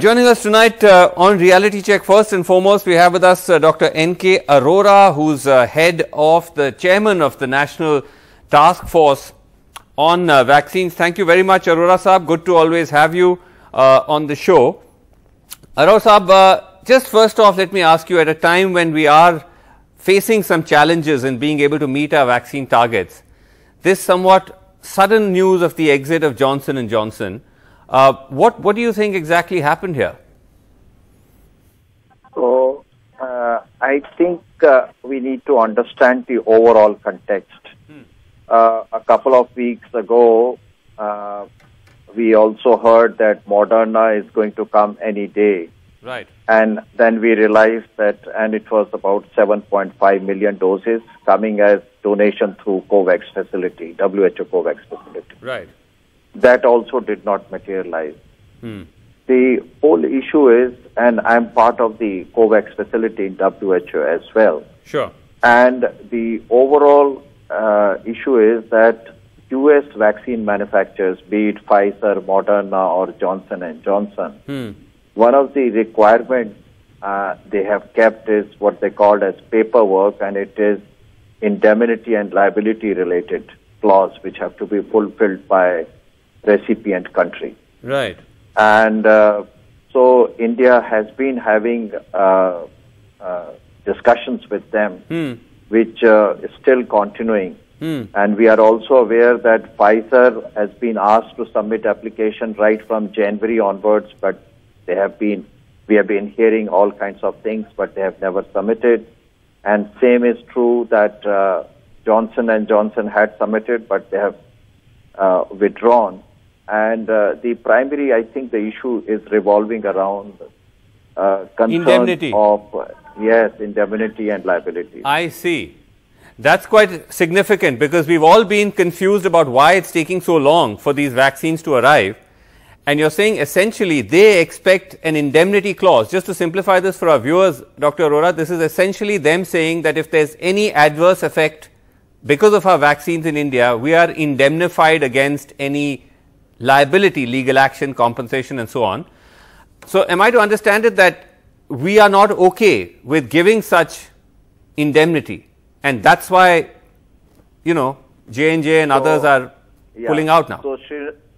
Joining us tonight uh, on Reality Check, first and foremost, we have with us uh, Dr. N.K. Arora, who's uh, head of the chairman of the National Task Force on uh, Vaccines. Thank you very much, Arora Saab. Good to always have you uh, on the show. Arora Saab, uh, just first off, let me ask you at a time when we are facing some challenges in being able to meet our vaccine targets, this somewhat sudden news of the exit of Johnson Johnson uh, what what do you think exactly happened here? So uh, I think uh, we need to understand the overall context. Hmm. a couple of weeks ago, we also heard that Moderna is going to come any day. Right. And then we realized that, and it was about 7.5 million doses coming as donation through COVAX facility, WHO COVAX facility. Right that also did not materialize. Hmm. The whole issue is, and I'm part of the COVAX facility in WHO as well. Sure. And the overall uh, issue is that U.S. vaccine manufacturers, be it Pfizer, Moderna, or Johnson and Johnson, hmm. one of the requirements uh, they have kept is what they called as paperwork, and it is indemnity and liability related clause, which have to be fulfilled by recipient country. Right. And uh, so India has been having uh, uh, discussions with them, hmm. which uh, is still continuing. Hmm. And we are also aware that Pfizer has been asked to submit application right from January onwards, but they have been we have been hearing all kinds of things, but they have never submitted. And same is true that uh, Johnson and Johnson had submitted, but they have uh, withdrawn. And uh, the primary, I think, the issue is revolving around uh, indemnity of uh, yes, indemnity and liability. I see. That's quite significant because we've all been confused about why it's taking so long for these vaccines to arrive. And you're saying essentially they expect an indemnity clause. Just to simplify this for our viewers, Dr. Arora, this is essentially them saying that if there's any adverse effect because of our vaccines in India, we are indemnified against any liability, legal action, compensation, and so on. So, am I to understand it that we are not okay with giving such indemnity, and that's why, you know, J and J and others are yeah. pulling out now. So,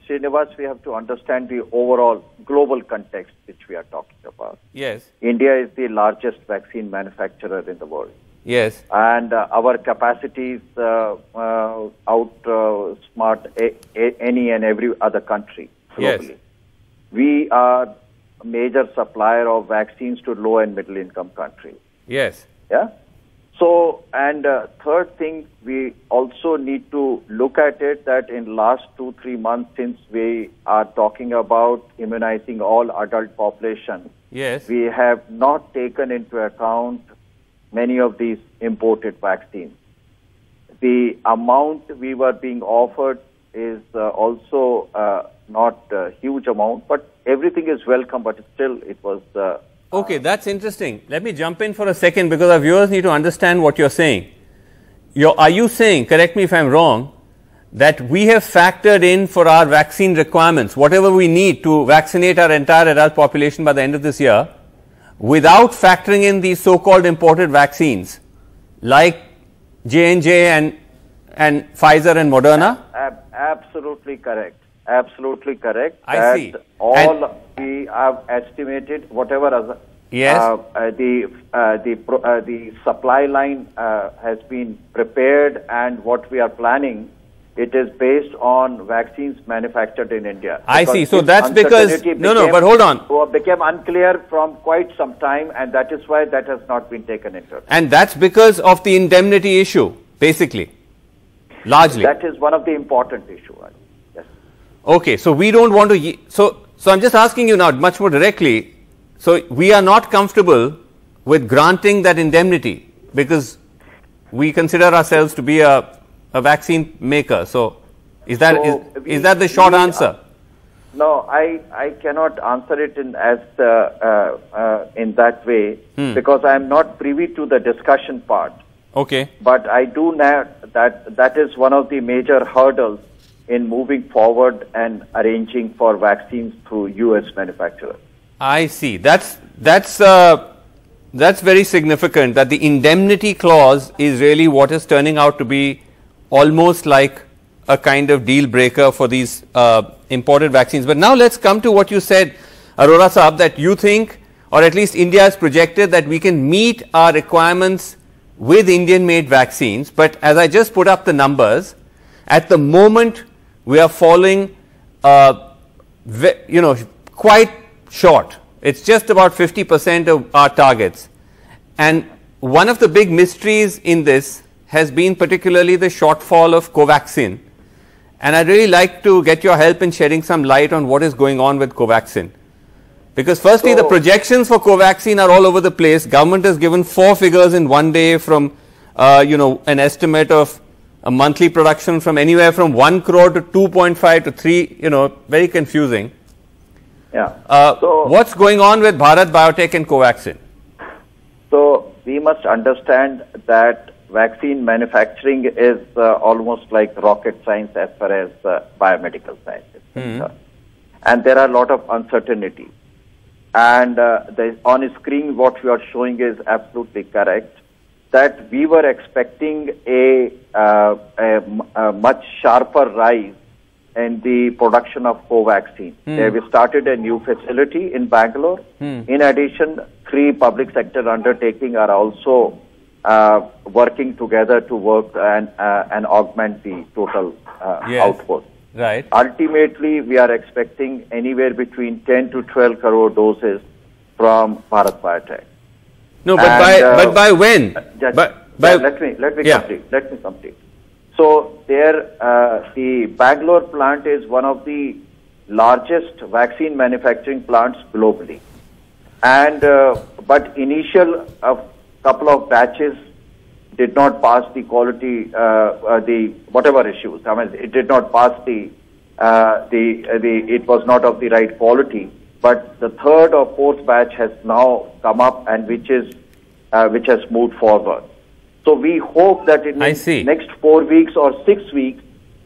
Srinivas, we have to understand the overall global context which we are talking about. Yes. India is the largest vaccine manufacturer in the world. Yes. And uh, our capacities uh, uh, outsmart any and every other country globally. Yes. We are a major supplier of vaccines to low and middle income countries. Yes. Yeah. So, and uh, third thing, we also need to look at it that in last two, three months since we are talking about immunizing all adult population, yes. we have not taken into account many of these imported vaccines. The amount we were being offered is uh, also uh, not a huge amount, but everything is welcome, but still it was. Uh, okay, that's interesting. Let me jump in for a second because our viewers need to understand what you're saying. You're, are you saying, correct me if I'm wrong, that we have factored in for our vaccine requirements, whatever we need to vaccinate our entire adult population by the end of this year, without factoring in these so-called imported vaccines like J&J and, and Pfizer and Moderna? Ab absolutely correct. Absolutely correct. I that see. All and we have estimated whatever as yes. Uh, uh, the uh, the uh, the supply line uh, has been prepared and what we are planning it is based on vaccines manufactured in India. I see. So that's because no, no. But hold on. Uh, became unclear from quite some time, and that is why that has not been taken into. Account. And that's because of the indemnity issue, basically, largely. That is one of the important issues. Yes. Okay. So we don't want to. So so I'm just asking you now, much more directly. So we are not comfortable with granting that indemnity because we consider ourselves to be a a vaccine maker. So, is that so is, we, is that the short we, answer? Uh, no, I, I cannot answer it in as uh, uh, uh in that way hmm. because I am not privy to the discussion part. Okay. But I do know that that is one of the major hurdles in moving forward and arranging for vaccines through U.S. manufacturers. I see. That's that's uh, that's very significant. That the indemnity clause is really what is turning out to be almost like a kind of deal breaker for these uh, imported vaccines. But now let's come to what you said, Arora Saab, that you think, or at least India has projected that we can meet our requirements with Indian made vaccines. But as I just put up the numbers, at the moment we are falling, uh, you know, quite short. It's just about 50% of our targets. And one of the big mysteries in this has been particularly the shortfall of Covaxin. And I'd really like to get your help in shedding some light on what is going on with Covaxin. Because firstly, so, the projections for Covaxin are all over the place. Government has given four figures in one day from, uh, you know, an estimate of a monthly production from anywhere from 1 crore to 2.5 to 3, you know, very confusing. Yeah. Uh, so, what's going on with Bharat Biotech and Covaxin? So, we must understand that vaccine manufacturing is uh, almost like rocket science as far as uh, biomedical science is mm-hmm. And there are a lot of uncertainty. And uh, the, on screen, what we are showing is absolutely correct that we were expecting a, uh, a, a much sharper rise in the production of Covaxin. Mm. we started a new facility in Bangalore. Mm. In addition, three public sector undertaking are also uh, working together to work and uh, and augment the total uh, yes. output. Right. Ultimately, we are expecting anywhere between 10 to 12 crore doses from Bharat Biotech. No, but and, by uh, but by when? Just, but, by, let me let me yeah. complete. Let me complete. So there, uh, the Bangalore plant is one of the largest vaccine manufacturing plants globally, and uh, but initial couple of batches did not pass the quality, uh, uh, the whatever issues. I mean, it did not pass the uh, the the it was not of the right quality. But the third or fourth batch has now come up and which is uh, which has moved forward. So we hope that in the next four weeks or six weeks,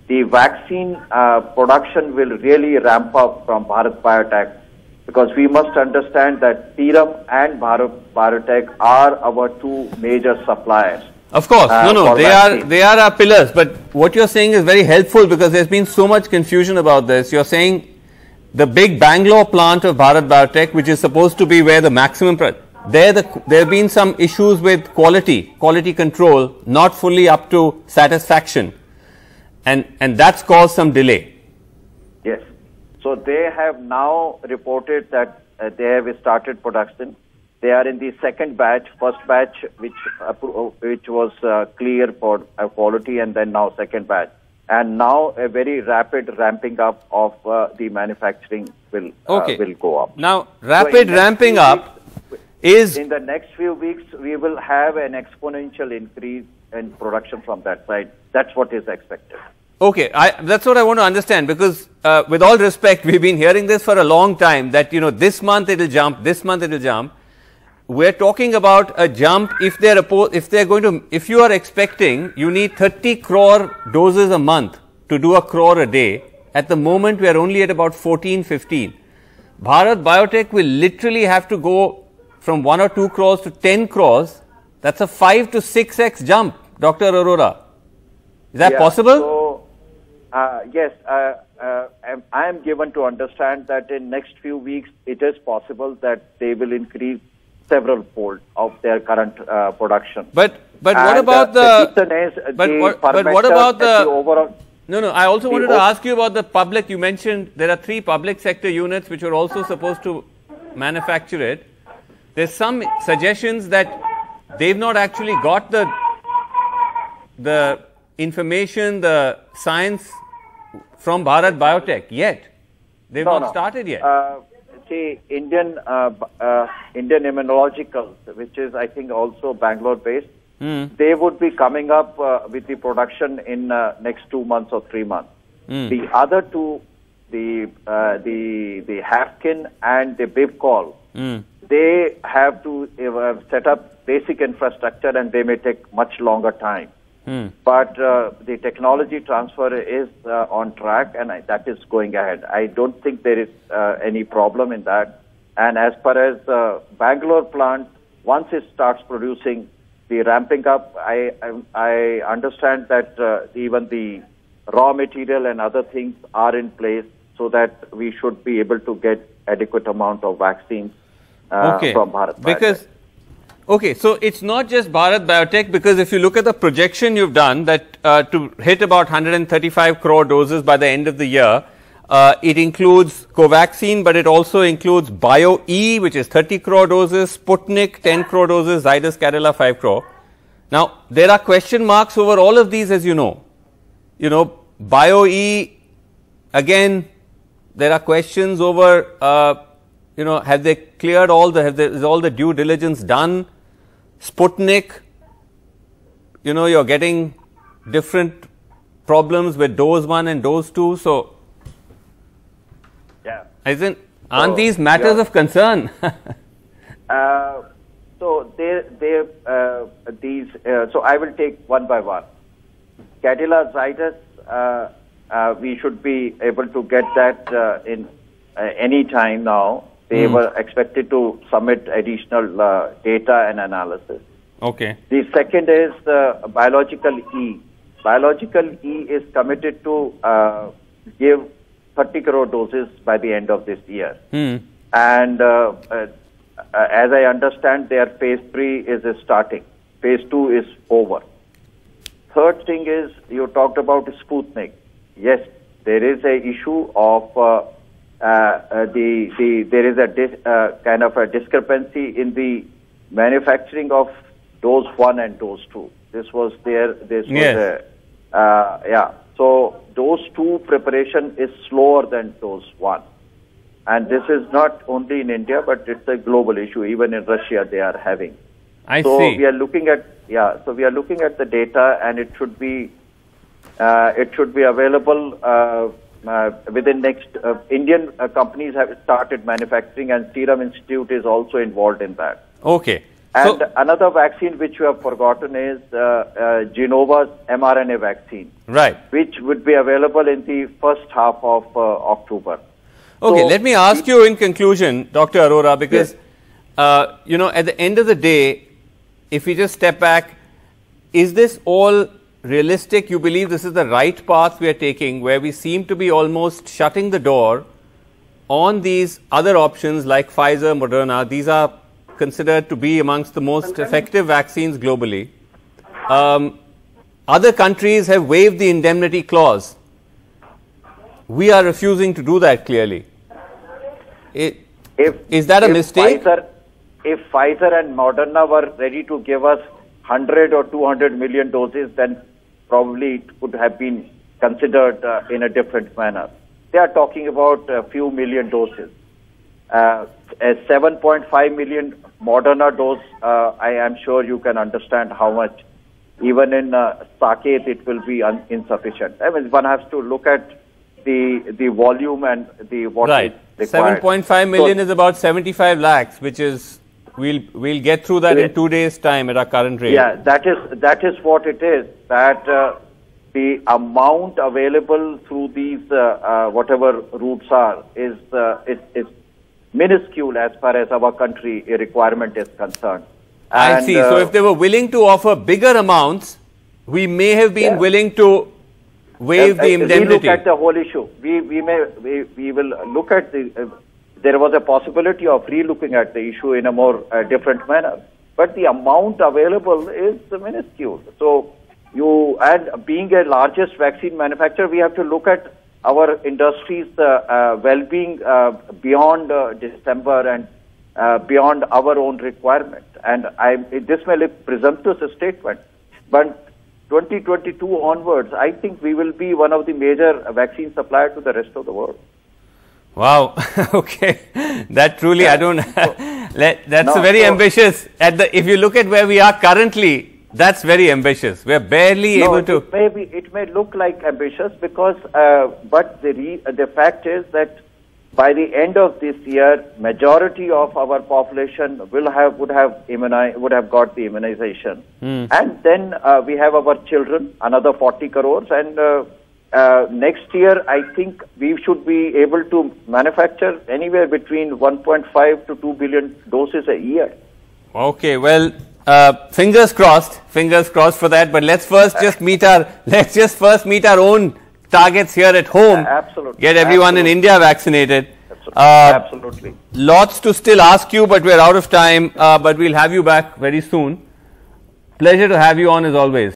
the vaccine uh, production will really ramp up from Bharat Biotech because we must understand that Serum and Bharat Biotech are our two major suppliers. Of course, uh, no, no, they vaccine. are they are our pillars. But what you're saying is very helpful because there's been so much confusion about this. You're saying the big Bangalore plant of Bharat Biotech, which is supposed to be where the maximum, there, the, there have been some issues with quality, quality control, not fully up to satisfaction. And, and that's caused some delay. So they have now reported that uh, they have started production. They are in the second batch, first batch, which, uh, which was uh, clear for uh, quality, and then now second batch and now a very rapid ramping up of uh, the manufacturing will uh, okay. will go up. Now, rapid so ramping up weeks, is in the next few weeks we will have an exponential increase in production from that side. That's what is expected. Okay, I, that's what I want to understand because, uh, with all respect, we've been hearing this for a long time that you know this month it will jump, this month it will jump. We're talking about a jump if they're if they're going to if you are expecting you need 30 crore doses a month to do a crore a day. At the moment we are only at about 14 15 bharat biotech will literally have to go from 1 or 2 crores to 10 crores. That's a 5 to 6x jump dr arora. Is that yeah, possible? so, uh, yes uh, uh, I am given to understand that in next few weeks it is possible that they will increase several fold of their current uh, production. But but and, what about uh, the, the is, but, what, but what about the, the overall no, no. I also wanted to ask you about the public. You mentioned there are three public sector units which are also supposed to manufacture it. There's some suggestions that they've not actually got the the information, the science from Bharat Biotech yet. They've no, not no. started yet. Uh, see Indian uh, uh, Indian Immunological, which is I think also Bangalore based, mm. they would be coming up uh, with the production in uh, next two months or three months. Mm. The other two, the uh, the the Haffkine and the Bibcol, mm. they have to uh, set up basic infrastructure and they may take much longer time. Hmm. But uh, the technology transfer is uh, on track and I, that is going ahead. I don't think there is uh, any problem in that. And as far as uh, Bangalore plant, once it starts producing, the ramping up, I, I, I understand that uh, even the raw material and other things are in place so that we should be able to get adequate amount of vaccines uh, okay. from Bharat Because. Okay, so it's not just Bharat Biotech because if you look at the projection you've done that uh, to hit about 135 crore doses by the end of the year, uh, it includes Covaxin, but it also includes BioE, which is 30 crore doses, Sputnik, 10 crore doses, Zydus Cadila, 5 crore. Now, there are question marks over all of these, as you know. You know, BioE, again, there are questions over, uh, you know, have they cleared all the, have they, is all the due diligence done? Sputnik, you know, you're getting different problems with dose 1 and dose 2. So, Yeah. isn't, aren't So, these matters yeah. of concern? Uh, so they, they, uh, these. Uh, so I will take one by one. Cadila Zydus, uh, uh, we should be able to get that uh, in uh, any time now. They were expected to submit additional uh, data and analysis. okay. The second is uh, biological E. Biological E is committed to uh, give 30 crore doses by the end of this year. Hmm. And uh, uh, as I understand, their phase three is starting. Phase two is over. Third thing is you talked about Sputnik. Yes, there is a issue of uh, the the there is a dis, uh, kind of a discrepancy in the manufacturing of dose one and dose two. This was there. This Yes. was a uh, yeah. So dose two preparation is slower than dose one. And this is not only in India, but it's a global issue. Even in Russia, they are having. I so see. we are looking at yeah. So we are looking at the data, and it should be uh, it should be available uh, uh, within next. Uh, Indian uh, companies have started manufacturing, and Serum Institute is also involved in that. Okay. And So, another vaccine which you have forgotten is uh, uh, Gennova's mRNA vaccine, right. which would be available in the first half of uh, October. Okay, So- let me ask you in conclusion, Dr. Arora, because, Yes. uh, you know, at the end of the day, if we just step back, is this all realistic? You believe this is the right path we are taking, where we seem to be almost shutting the door on these other options like Pfizer, Moderna? These are considered to be amongst the most effective vaccines globally. Um, other countries have waived the indemnity clause. We are refusing to do that clearly. It, If Is that a mistake? Pfizer, if Pfizer and Moderna were ready to give us 100 or 200 million doses, then probably it could have been considered uh, in a different manner. They are talking about a few million doses. Uh, a 7.5 million Moderna dose, uh, I am sure you can understand how much. Even in uh, Saket, it will be un- insufficient. I mean, one has to look at the the volume and the what right. is required. 7.5 million So- is about 75 lakhs, which is, we'll, we'll get through that in two days' time at our current rate. Yeah, that is that is what it is. That uh, the amount available through these uh, uh, whatever routes are is uh, is, is minuscule as far as our country requirement is concerned. I And, see. so uh, if they were willing to offer bigger amounts, we may have been Yeah. willing to waive uh, the uh, We look at the whole issue. We we may we, we will look at the. There was a possibility of re-looking at the issue in a more uh, different manner, but the amount available is minuscule. So you and being a largest vaccine manufacturer, we have to look at our industry's uh, uh, well-being uh, beyond uh, December and uh, beyond our own requirement. And I, this may look presumptuous a statement, but 2022 onwards, I think we will be one of the major vaccine supplier to the rest of the world. Wow. okay. That truly, I don't. let, that's No, very so- ambitious. At the, if you look at where we are currently, that's very ambitious. We're barely No, able to. it may it may look like ambitious because, uh, but the re, the fact is that by the end of this year, majority of our population will have would have immuni- would have got the immunization, Hmm. and then uh, we have our children, another 40 crores, and uh, uh, next year, I think we should be able to manufacture anywhere between 1.5 to 2 billion doses a year. Okay, well, uh, fingers crossed, fingers crossed for that. But let's first just meet our, let's just first meet our own targets here at home. Absolutely. Get everyone Absolutely. in India vaccinated. Absolutely. Uh, Absolutely. Lots to still ask you, but we're out of time. Uh, but we'll have you back very soon. Pleasure to have you on as always.